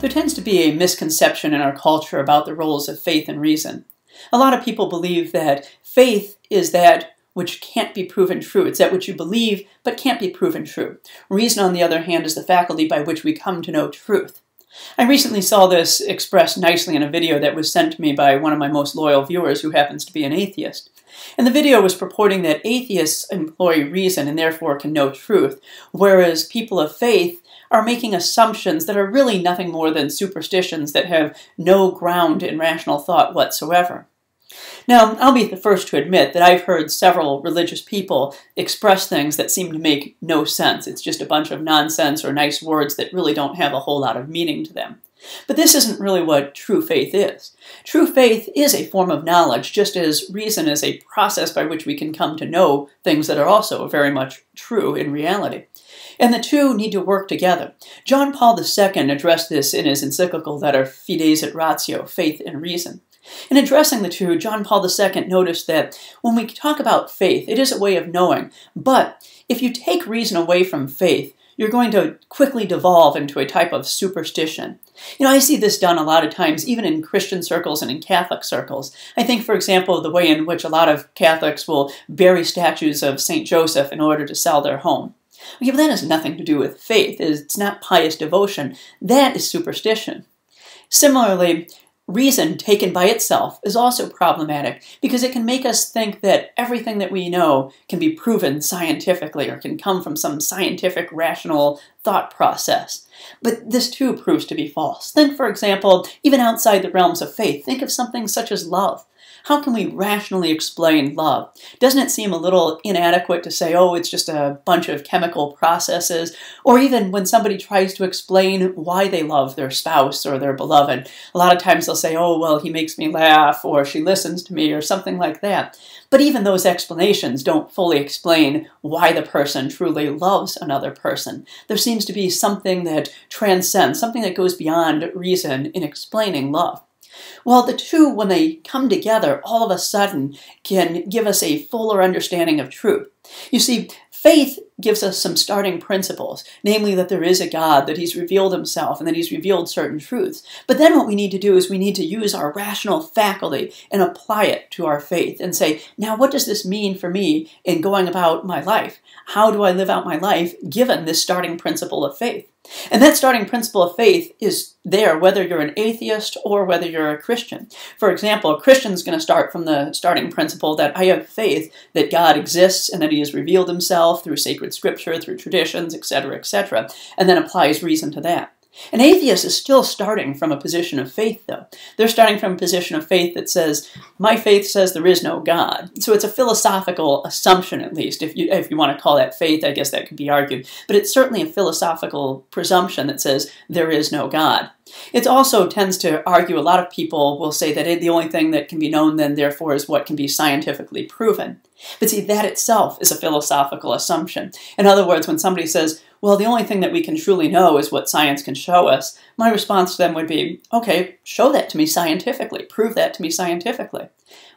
There tends to be a misconception in our culture about the roles of faith and reason. A lot of people believe that faith is that which can't be proven true. It's that which you believe but can't be proven true. Reason, on the other hand, is the faculty by which we come to know truth. I recently saw this expressed nicely in a video that was sent to me by one of my most loyal viewers who happens to be an atheist. And the video was purporting that atheists employ reason and therefore can know truth, whereas people of faith are making assumptions that are really nothing more than superstitions that have no ground in rational thought whatsoever. Now, I'll be the first to admit that I've heard several religious people express things that seem to make no sense. It's just a bunch of nonsense or nice words that really don't have a whole lot of meaning to them. But this isn't really what true faith is. True faith is a form of knowledge, just as reason is a process by which we can come to know things that are also very much true in reality. And the two need to work together. John Paul II addressed this in his encyclical are Fides et Ratio, Faith and Reason. In addressing the two, John Paul II noticed that when we talk about faith, it is a way of knowing, but if you take reason away from faith, you're going to quickly devolve into a type of superstition. You know, I see this done a lot of times, even in Christian circles and in Catholic circles. I think, for example, the way in which a lot of Catholics will bury statues of St. Joseph in order to sell their home. Okay, but that has nothing to do with faith. It's not pious devotion. That is superstition. Similarly, reason taken by itself is also problematic because it can make us think that everything that we know can be proven scientifically or can come from some scientific rational thought process. But this too proves to be false. Think, for example, even outside the realms of faith, think of something such as love. How can we rationally explain love? Doesn't it seem a little inadequate to say, oh, it's just a bunch of chemical processes? Or even when somebody tries to explain why they love their spouse or their beloved, a lot of times they'll say, oh, well, he makes me laugh, or she listens to me, or something like that. But even those explanations don't fully explain why the person truly loves another person. There seems to be something that transcends, something that goes beyond reason in explaining love. Well, the two, when they come together, all of a sudden can give us a fuller understanding of truth. You see, faith gives us some starting principles, namely that there is a God, that He's revealed Himself, and that He's revealed certain truths. But then what we need to do is we need to use our rational faculty and apply it to our faith and say, now what does this mean for me in going about my life? How do I live out my life given this starting principle of faith? And that starting principle of faith is there whether you're an atheist or whether you're a Christian. For example, a Christian is going to start from the starting principle that I have faith that God exists and that He has revealed Himself through sacred scripture, through traditions, etc., etc., and then applies reason to that. An atheist is still starting from a position of faith, though. They're starting from a position of faith that says, my faith says there is no God. So it's a philosophical assumption, at least. If you, if you want to call that faith, I guess that could be argued. But it's certainly a philosophical presumption that says there is no God. It also tends to argue, a lot of people will say that the only thing that can be known then, therefore, is what can be scientifically proven. But see, that itself is a philosophical assumption. In other words, when somebody says, well, the only thing that we can truly know is what science can show us, my response to them would be, okay, show that to me scientifically, prove that to me scientifically.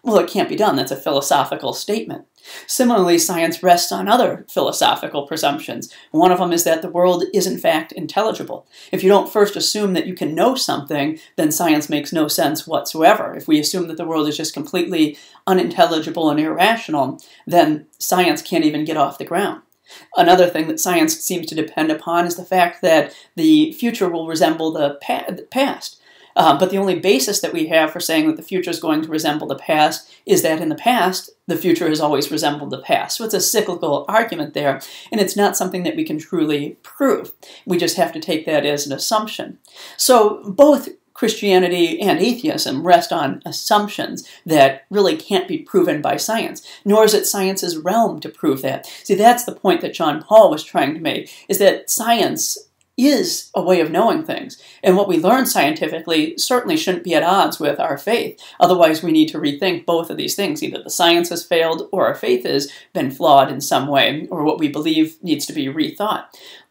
Well, it can't be done. That's a philosophical statement. Similarly, science rests on other philosophical presumptions. One of them is that the world is in fact intelligible. If you don't first assume that you can know something, then science makes no sense whatsoever. If we assume that the world is just completely unintelligible and irrational, then science can't even get off the ground. Another thing that science seems to depend upon is the fact that the future will resemble the past. Uh, but the only basis that we have for saying that the future is going to resemble the past is that in the past, the future has always resembled the past. So it's a cyclical argument there, and it's not something that we can truly prove. We just have to take that as an assumption. So both Christianity and atheism rest on assumptions that really can't be proven by science, nor is it science's realm to prove that. See, that's the point that John Paul was trying to make, is that science is a way of knowing things. And what we learn scientifically certainly shouldn't be at odds with our faith. Otherwise, we need to rethink both of these things. Either the science has failed or our faith has been flawed in some way, or what we believe needs to be rethought.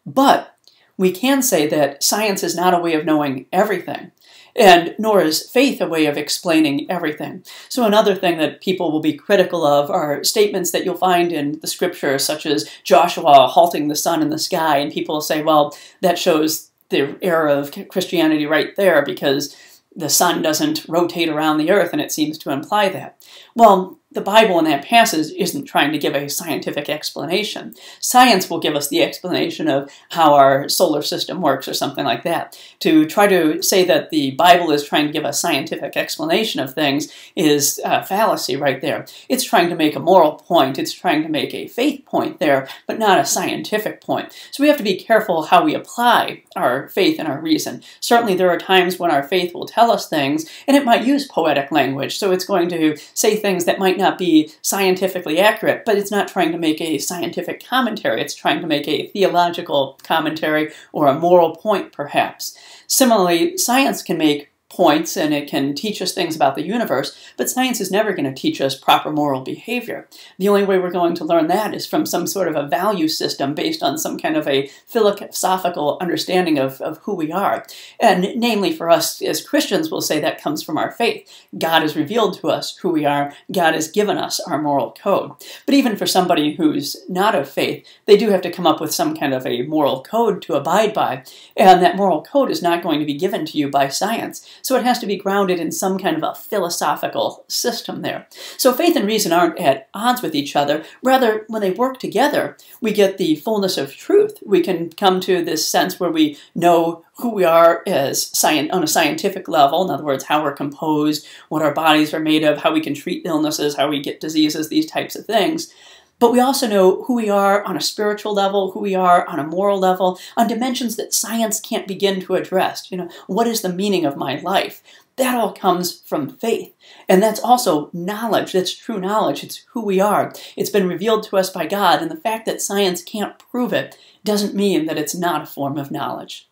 But we can say that science is not a way of knowing everything and nor is faith a way of explaining everything. So another thing that people will be critical of are statements that you'll find in the scripture, such as Joshua halting the sun in the sky, and people say, well, that shows the era of Christianity right there because the sun doesn't rotate around the earth, and it seems to imply that. Well, the Bible in that passage isn't trying to give a scientific explanation. Science will give us the explanation of how our solar system works or something like that. To try to say that the Bible is trying to give a scientific explanation of things is a fallacy right there. It's trying to make a moral point, it's trying to make a faith point there, but not a scientific point. So we have to be careful how we apply our faith and our reason. Certainly there are times when our faith will tell us things, and it might use poetic language, so it's going to say things that might not be scientifically accurate, but it's not trying to make a scientific commentary. It's trying to make a theological commentary or a moral point, perhaps. Similarly, science can make points and it can teach us things about the universe, but science is never going to teach us proper moral behavior. The only way we're going to learn that is from some sort of a value system based on some kind of a philosophical understanding of, of who we are. And namely, for us as Christians, we'll say that comes from our faith. God has revealed to us who we are, God has given us our moral code. But even for somebody who's not of faith, they do have to come up with some kind of a moral code to abide by, and that moral code is not going to be given to you by science. So it has to be grounded in some kind of a philosophical system there. So faith and reason aren't at odds with each other. Rather, when they work together, we get the fullness of truth. We can come to this sense where we know who we are as on a scientific level, in other words, how we're composed, what our bodies are made of, how we can treat illnesses, how we get diseases, these types of things. But we also know who we are on a spiritual level, who we are on a moral level, on dimensions that science can't begin to address. You know, what is the meaning of my life? That all comes from faith. And that's also knowledge. That's true knowledge. It's who we are. It's been revealed to us by God. And the fact that science can't prove it doesn't mean that it's not a form of knowledge.